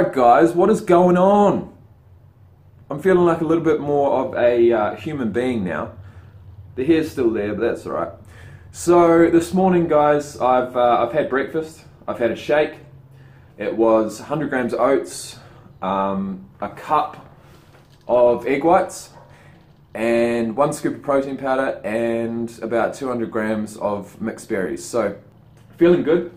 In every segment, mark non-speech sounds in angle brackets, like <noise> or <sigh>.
Alright, guys, what is going on? I'm feeling like a little bit more of a uh, human being now. The hair's still there, but that's alright. So, this morning, guys, I've, uh, I've had breakfast, I've had a shake. It was 100 grams of oats, um, a cup of egg whites, and one scoop of protein powder, and about 200 grams of mixed berries. So, feeling good.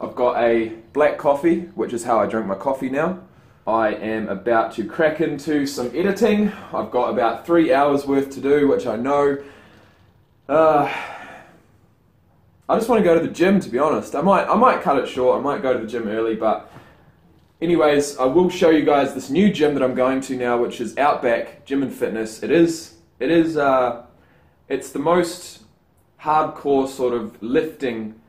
I've got a black coffee, which is how I drink my coffee now. I am about to crack into some editing. I've got about three hours worth to do, which I know. Uh, I just want to go to the gym, to be honest. I might, I might cut it short. I might go to the gym early, but anyways, I will show you guys this new gym that I'm going to now, which is Outback Gym and Fitness. It is, it is, uh, it's the most hardcore sort of lifting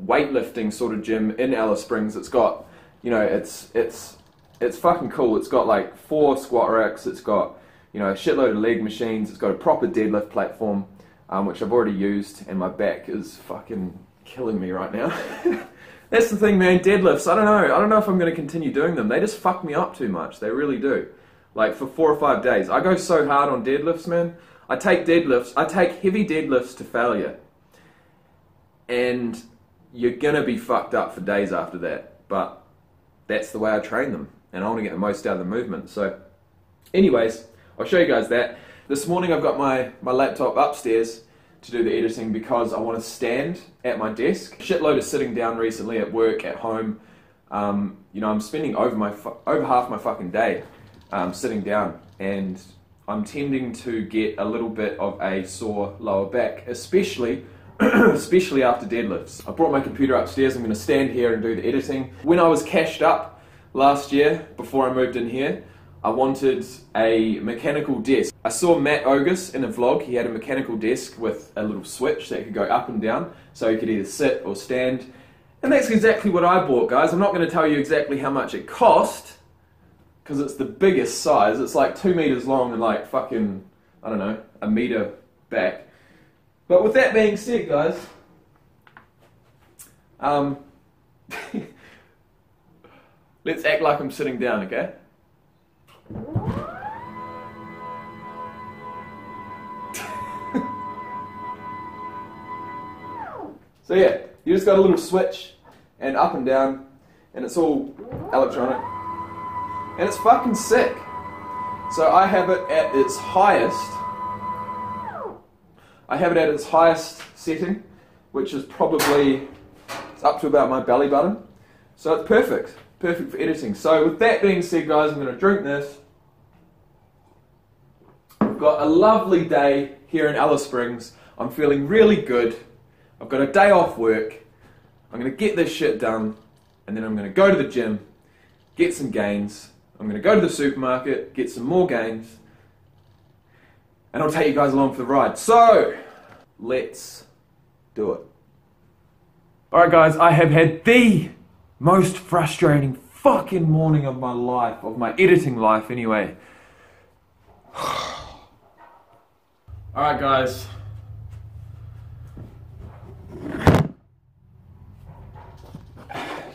weightlifting sort of gym in Alice Springs. It's got, you know, it's it's it's fucking cool. It's got like four squat racks. It's got, you know, a shitload of leg machines. It's got a proper deadlift platform, um, which I've already used, and my back is fucking killing me right now. <laughs> That's the thing, man. Deadlifts. I don't know. I don't know if I'm going to continue doing them. They just fuck me up too much. They really do. Like for four or five days, I go so hard on deadlifts, man. I take deadlifts. I take heavy deadlifts to failure, and you're gonna be fucked up for days after that. But that's the way I train them, and I want to get the most out of the movement. So, anyways, I'll show you guys that. This morning I've got my, my laptop upstairs to do the editing because I want to stand at my desk. Shitload of sitting down recently at work, at home. Um, you know, I'm spending over my over half my fucking day um, sitting down, and I'm tending to get a little bit of a sore lower back, especially <clears throat> especially after deadlifts. I brought my computer upstairs, I'm going to stand here and do the editing. When I was cashed up last year, before I moved in here, I wanted a mechanical desk. I saw Matt Ogus in a vlog, he had a mechanical desk with a little switch that could go up and down, so you could either sit or stand. And that's exactly what I bought, guys. I'm not going to tell you exactly how much it cost, because it's the biggest size. It's like two meters long and like fucking, I don't know, a meter back. But with that being said, guys, um, <laughs> let's act like I'm sitting down, okay? <laughs> so yeah, you just got a little switch and up and down, and it's all electronic, and it's fucking sick. So I have it at its highest I have it at its highest setting, which is probably it's up to about my belly button. So it's perfect, perfect for editing. So with that being said, guys, I'm going to drink this. I've got a lovely day here in Alice Springs. I'm feeling really good. I've got a day off work. I'm going to get this shit done, and then I'm going to go to the gym, get some gains. I'm going to go to the supermarket, get some more gains, and I'll take you guys along for the ride. So, let's do it. Alright, guys, I have had the most frustrating fucking morning of my life, of my editing life, anyway. <sighs> Alright, guys.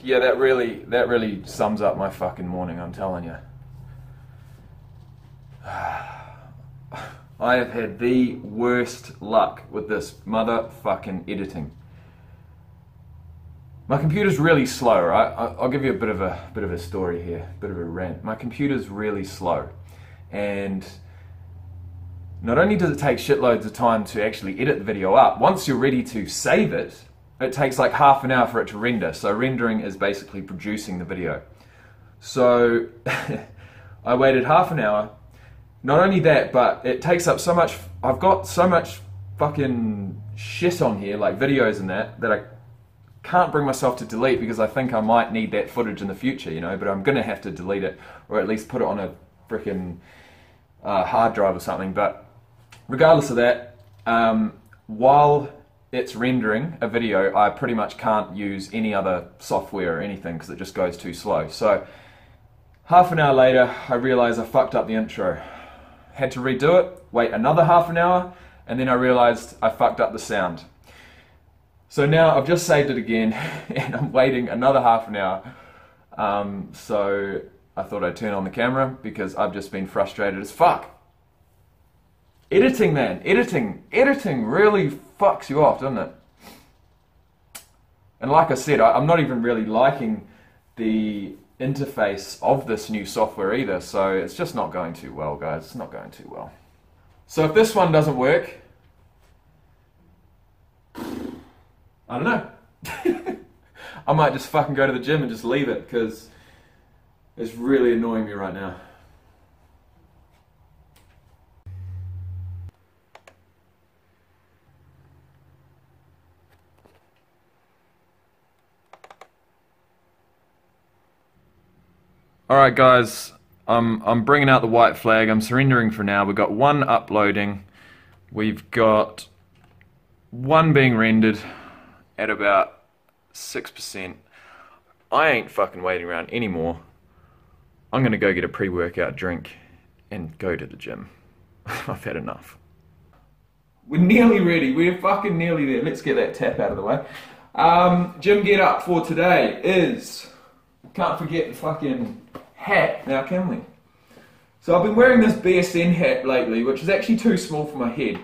Yeah, that really that really sums up my fucking morning, I'm telling you. <sighs> <sighs> I have had the worst luck with this motherfucking editing. My computer's really slow, right? I'll give you a bit of a bit of a story here, a bit of a rant. My computer's really slow, and not only does it take shitloads of time to actually edit the video up, once you're ready to save it, it takes like half an hour for it to render. So rendering is basically producing the video. So <laughs> I waited half an hour not only that, but it takes up so much. I've got so much fucking shit on here, like videos and that, that I can't bring myself to delete because I think I might need that footage in the future, you know. But I'm gonna have to delete it, or at least put it on a freaking uh, hard drive or something. But regardless of that, um, while it's rendering a video, I pretty much can't use any other software or anything because it just goes too slow. So half an hour later, I realize I fucked up the intro had to redo it, wait another half an hour, and then I realized I fucked up the sound. So now I've just saved it again, <laughs> and I'm waiting another half an hour. Um, so I thought I'd turn on the camera because I've just been frustrated as fuck. Editing, man, editing, editing really fucks you off, doesn't it? And like I said, I, I'm not even really liking the interface of this new software either, so it's just not going too well, guys. It's not going too well. So if this one doesn't work, I don't know. <laughs> I might just fucking go to the gym and just leave it because it's really annoying me right now. All right, guys. I'm I'm bringing out the white flag. I'm surrendering for now. We've got one uploading. We've got one being rendered at about six percent. I ain't fucking waiting around anymore. I'm gonna go get a pre-workout drink and go to the gym. <laughs> I've had enough. We're nearly ready. We're fucking nearly there. Let's get that tap out of the way. Um, gym get up for today is can't forget the fucking hat now, can we? So I've been wearing this BSN hat lately, which is actually too small for my head.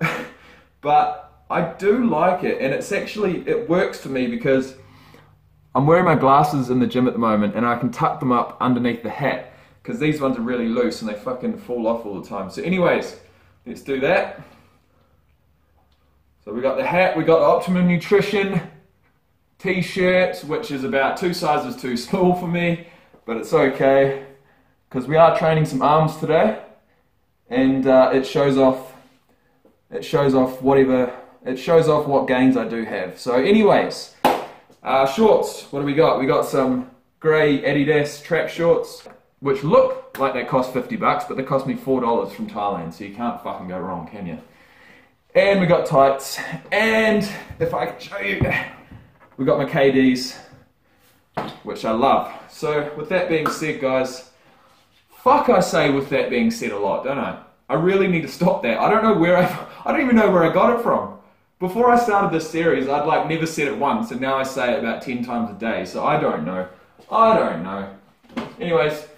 <laughs> but I do like it, and it's actually, it works for me because I'm wearing my glasses in the gym at the moment, and I can tuck them up underneath the hat, because these ones are really loose and they fucking fall off all the time. So anyways, let's do that. So we got the hat, we got Optimum Nutrition t-shirt, which is about two sizes too <laughs> small for me but it's okay because we are training some arms today, and uh, it shows off. It shows off whatever. It shows off what gains I do have. So, anyways, uh, shorts. What do we got? We got some grey Adidas trap shorts, which look like they cost 50 bucks, but they cost me four dollars from Thailand. So you can't fucking go wrong, can you? And we got tights, and if I can show you, we got my KDs which I love. So, with that being said, guys, fuck I say with that being said a lot, don't I? I really need to stop that. I don't know where I, <laughs> I don't even know where I got it from. Before I started this series, I'd like never said it once, and now I say it about 10 times a day, so I don't know. I don't know. Anyways,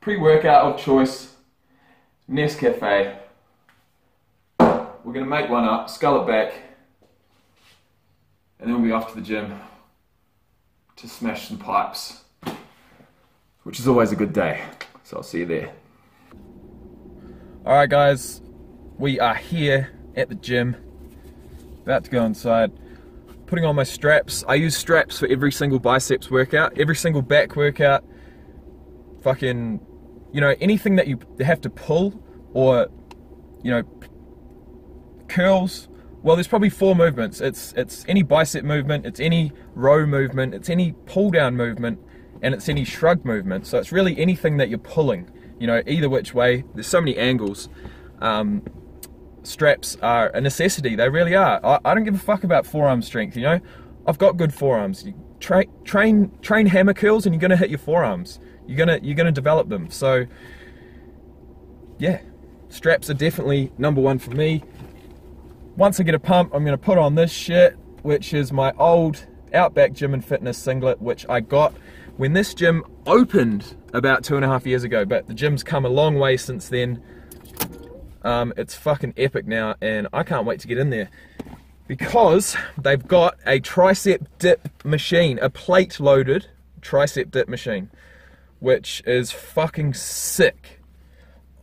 pre workout of choice, Nescafe. We're gonna make one up, scull it back, and then we'll be off to the gym to smash some pipes, which is always a good day. So I'll see you there. Alright, guys, we are here at the gym, about to go inside. Putting on my straps. I use straps for every single biceps workout, every single back workout. Fucking, you know, anything that you have to pull or, you know, curls, well, there's probably four movements. It's it's any bicep movement, it's any row movement, it's any pull down movement, and it's any shrug movement. So it's really anything that you're pulling. You know, either which way. There's so many angles. Um, straps are a necessity. They really are. I, I, don't give a fuck about forearm strength. You know, I've got good forearms. You train train train hammer curls, and you're gonna hit your forearms. You're gonna you're gonna develop them. So yeah, straps are definitely number one for me once I get a pump, I'm to put on this shit, which is my old Outback Gym and Fitness singlet, which I got when this gym opened about two and a half years ago. But the gym's come a long way since then. Um, it's fucking epic now, and I can't wait to get in there because they've got a tricep dip machine, a plate loaded tricep dip machine, which is fucking sick.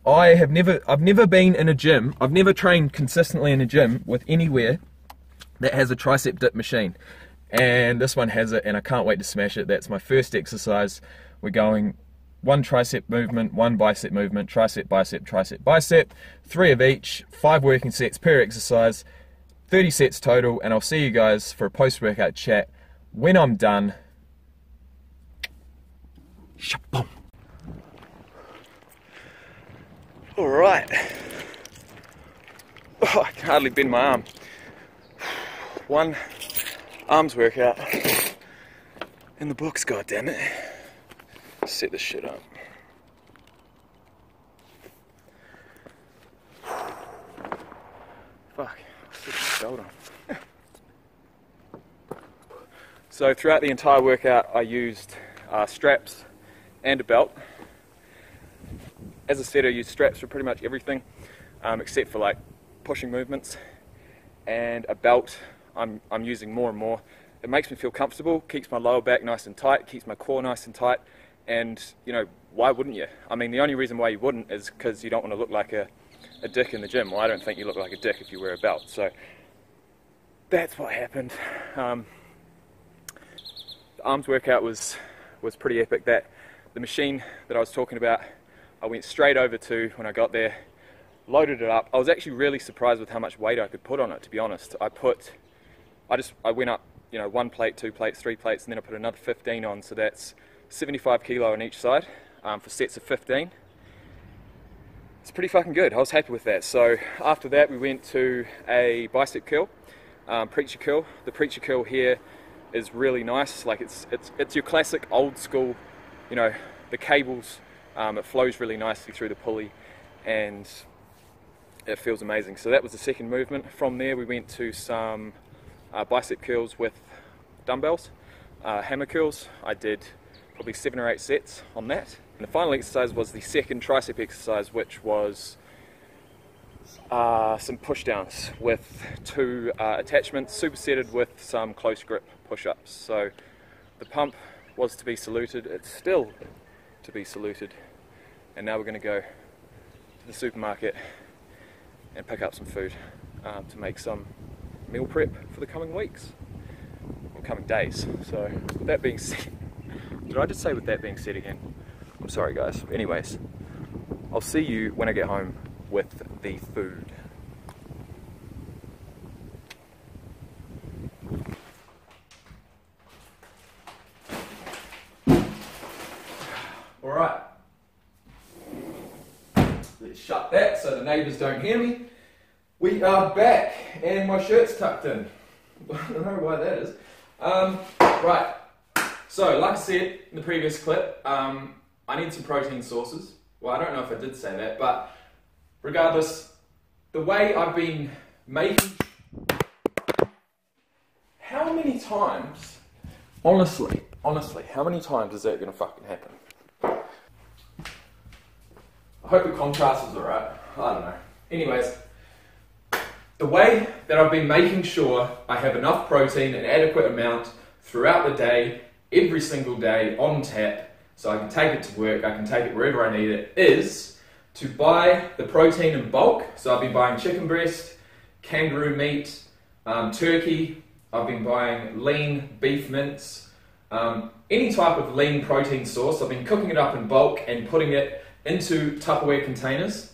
I have never, I've never been in a gym, I've never trained consistently in a gym with anywhere that has a tricep dip machine. And this one has it, and I can't wait to smash it. That's my first exercise. We're going one tricep movement, one bicep movement, tricep, bicep, tricep, bicep, three of each, five working sets per exercise, 30 sets total, and I'll see you guys for a post workout chat when I'm done. Shaboom. All right. Oh, I can hardly bend my arm. One arms workout in the books, God damn it! Set this shit up. Fuck, shoulder. so throughout the entire workout, I used uh, straps and a belt. As I said, I use straps for pretty much everything um, except for like pushing movements and a belt I'm, I'm using more and more. It makes me feel comfortable, keeps my lower back nice and tight, keeps my core nice and tight, and you know, why wouldn't you? I mean, the only reason why you wouldn't is because you don't want to look like a, a dick in the gym. Well, I don't think you look like a dick if you wear a belt. So that's what happened. Um, the arms workout was was pretty epic. That the machine that I was talking about, I went straight over to when I got there, loaded it up. I was actually really surprised with how much weight I could put on it. To be honest, I put, I just I went up, you know, one plate, two plates, three plates, and then I put another 15 on. So that's 75 kilo on each side um, for sets of 15. It's pretty fucking good. I was happy with that. So after that, we went to a bicep curl, um, preacher curl. The preacher curl here is really nice. Like it's it's it's your classic old school, you know, the cables. Um, it flows really nicely through the pulley, and it feels amazing. So that was the second movement. From there, we went to some uh, bicep curls with dumbbells, uh, hammer curls. I did probably seven or eight sets on that. And the final exercise was the second tricep exercise, which was uh, some push downs with two uh, attachments supersetted with some close grip push ups. So the pump was to be saluted, it's still to be saluted. And now we're going to go to the supermarket and pick up some food um, to make some meal prep for the coming weeks or coming days. So, with that being <laughs> said, did I just say with that being said again? I'm sorry, guys. Anyways, I'll see you when I get home with the food. All right. Let's shut that so the neighbours don't hear me. We are back, and my shirt's tucked in. <laughs> I don't know why that is. Um, right. So, like I said in the previous clip, um, I need some protein sources. Well, I don't know if I did say that, but regardless, the way I've been making. How many times, honestly, honestly, how many times is that going to fucking happen? Hope the contrast is alright. I don't know. Anyways, the way that I've been making sure I have enough protein, an adequate amount throughout the day, every single day on tap, so I can take it to work, I can take it wherever I need it, is to buy the protein in bulk. So I've been buying chicken breast, kangaroo meat, um, turkey, I've been buying lean beef mince, um, any type of lean protein source. I've been cooking it up in bulk and putting it into Tupperware containers.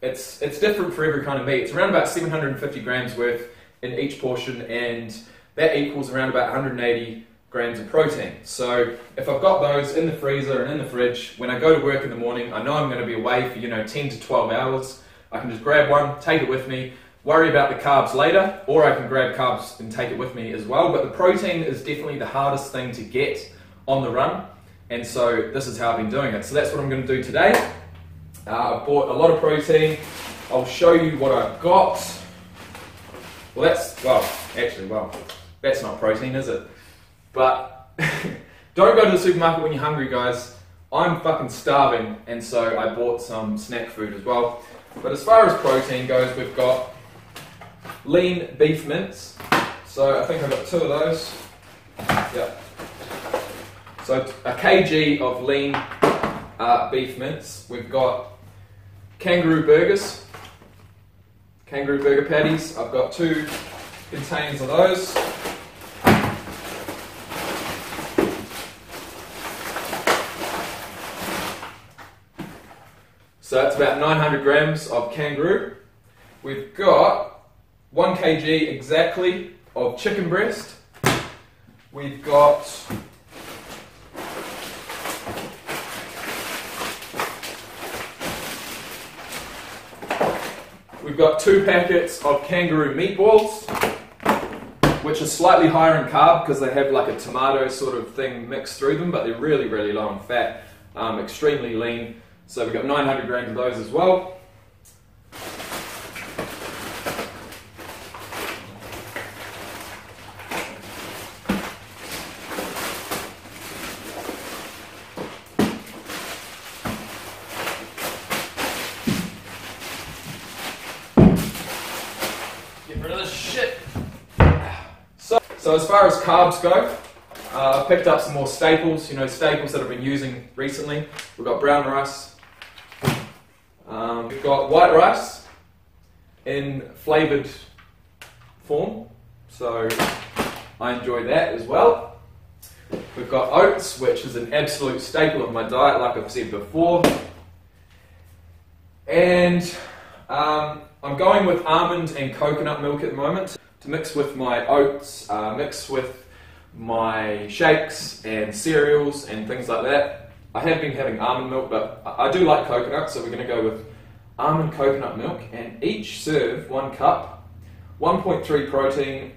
It's, it's different for every kind of meat. It's around about 750 grams worth in each portion, and that equals around about 180 grams of protein. So if I've got those in the freezer and in the fridge, when I go to work in the morning, I know I'm going to be away for you know 10 to 12 hours. I can just grab one, take it with me, worry about the carbs later, or I can grab carbs and take it with me as well. But the protein is definitely the hardest thing to get on the run, and so this is how I've been doing it. So that's what I'm going to do today. Uh, I bought a lot of protein. I'll show you what I've got. Well, that's, well, actually, well, that's not protein, is it? But <laughs> don't go to the supermarket when you're hungry, guys. I'm fucking starving, and so I bought some snack food as well. But as far as protein goes, we've got lean beef mince. So I think I've got two of those. Yep. So a kg of lean uh, beef mince. We've got kangaroo burgers, kangaroo burger patties. I've got two containers of those. So that's about 900 grams of kangaroo. We've got 1 kg exactly of chicken breast. We've got We've got two packets of kangaroo meatballs, which are slightly higher in carb because they have like a tomato sort of thing mixed through them, but they're really, really low in fat, um, extremely lean. So we've got 900 grams of those as well. So as far as carbs go, uh, I picked up some more staples, you know, staples that I've been using recently. We've got brown rice. Um, we've got white rice in flavoured form. So I enjoy that as well. We've got oats, which is an absolute staple of my diet, like I've said before. And um, I'm going with almond and coconut milk at the moment to mix with my oats, uh, mix with my shakes and cereals and things like that. I have been having almond milk, but I do like coconut, so we're going to go with almond coconut milk. And each serve, one cup, 1.3 protein,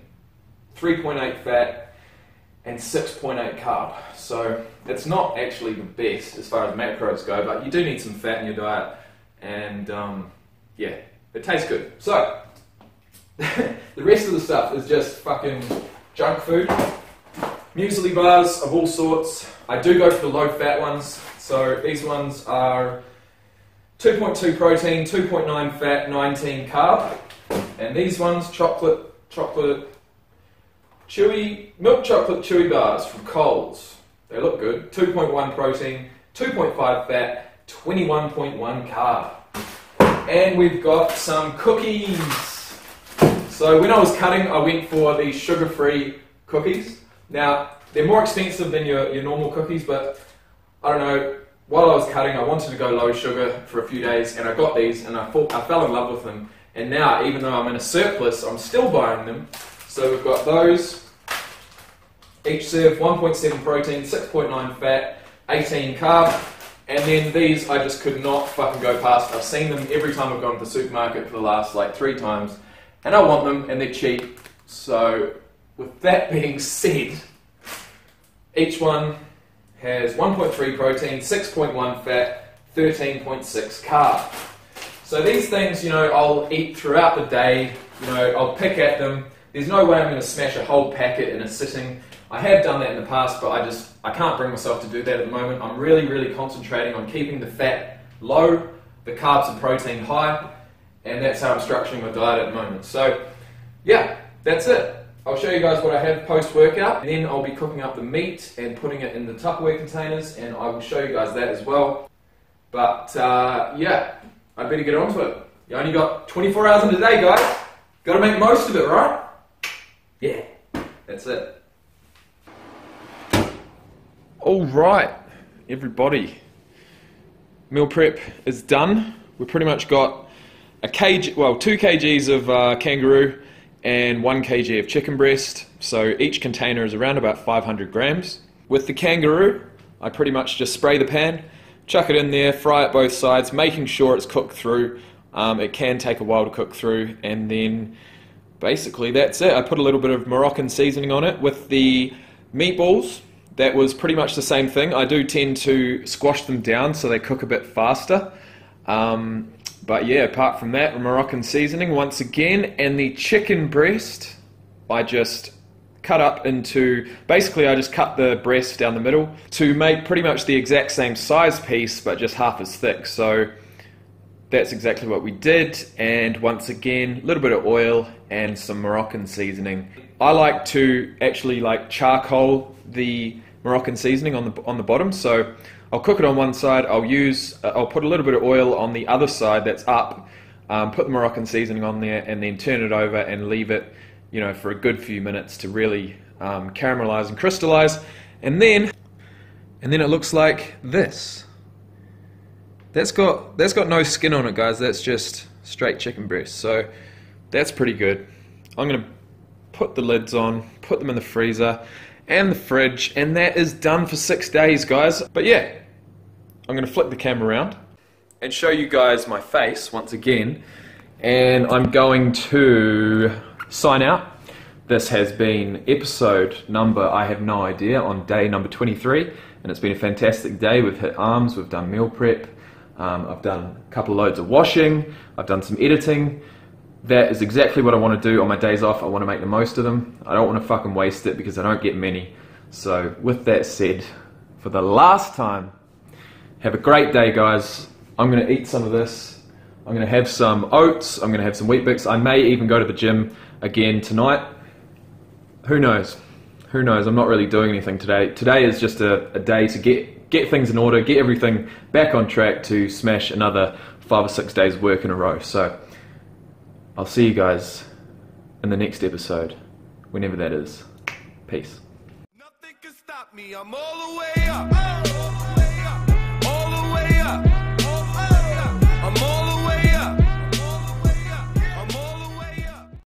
3.8 fat, and 6.8 carb. So it's not actually the best as far as macros go, but you do need some fat in your diet, and um, yeah, it tastes good. So <laughs> the rest of the stuff is just fucking junk food. Muesli bars of all sorts. I do go for the low fat ones. So these ones are 2.2 protein, 2.9 fat, 19 carb. And these ones, chocolate, chocolate, chewy, milk chocolate chewy bars from Coles. They look good. 2.1 protein, 2.5 fat, 21.1 carb. And we've got some cookies. So when I was cutting, I went for these sugar-free cookies. Now, they're more expensive than your, your normal cookies, but I don't know, while I was cutting, I wanted to go low sugar for a few days, and I got these, and I, thought, I fell in love with them. And now, even though I'm in a surplus, I'm still buying them. So we've got those. Each serve 1.7 protein, 6.9 fat, 18 carb. And then these I just could not fucking go past. I've seen them every time I've gone to the supermarket for the last like three times and I want them, and they're cheap. So, with that being said, each one has 1.3 protein, 6.1 fat, 13.6 carb. So these things, you know, I'll eat throughout the day. You know, I'll pick at them. There's no way I'm going to smash a whole packet in a sitting. I have done that in the past, but I just I can't bring myself to do that at the moment. I'm really, really concentrating on keeping the fat low, the carbs and protein high, and that's how I'm structuring my diet at the moment. So, yeah, that's it. I'll show you guys what I have post workout, then I'll be cooking up the meat and putting it in the Tupperware containers, and I will show you guys that as well. But uh, yeah, I better get on to it. You only got 24 hours in a day, guys. Got to make most of it, right? Yeah, that's it. All right, everybody. Meal prep is done. We've pretty much got a kg, well, two kgs of uh, kangaroo and one kg of chicken breast. So each container is around about 500 grams. With the kangaroo, I pretty much just spray the pan, chuck it in there, fry it both sides, making sure it's cooked through. Um, it can take a while to cook through, and then basically that's it. I put a little bit of Moroccan seasoning on it. With the meatballs, that was pretty much the same thing. I do tend to squash them down so they cook a bit faster. Um, but yeah, apart from that, Moroccan seasoning once again, and the chicken breast, I just cut up into basically I just cut the breast down the middle to make pretty much the exact same size piece but just half as thick. So that's exactly what we did and once again a little bit of oil and some Moroccan seasoning. I like to actually like charcoal the Moroccan seasoning on the on the bottom so I'll cook it on one side. I'll use, uh, I'll put a little bit of oil on the other side that's up. Um, put the Moroccan seasoning on there, and then turn it over and leave it, you know, for a good few minutes to really um, caramelize and crystallize. And then, and then it looks like this. That's got that's got no skin on it, guys. That's just straight chicken breast. So that's pretty good. I'm gonna put the lids on, put them in the freezer and the fridge, and that is done for six days, guys. But yeah, I'm going to flip the camera around and show you guys my face once again. And I'm going to sign out. This has been episode number, I have no idea, on day number 23. And it's been a fantastic day. We've hit arms, we've done meal prep, um, I've done a couple of loads of washing, I've done some editing. That is exactly what I want to do on my days off. I want to make the most of them. I don't want to fucking waste it because I don't get many. So, with that said, for the last time, have a great day, guys. I'm going to eat some of this. I'm going to have some oats. I'm going to have some Weet-Bix. I may even go to the gym again tonight. who knows? Who knows? I'm not really doing anything today. Today is just a, a day to get get things in order, get everything back on track to smash another five or six days work in a row. So I'll see you guys in the next episode, whenever that is. Peace.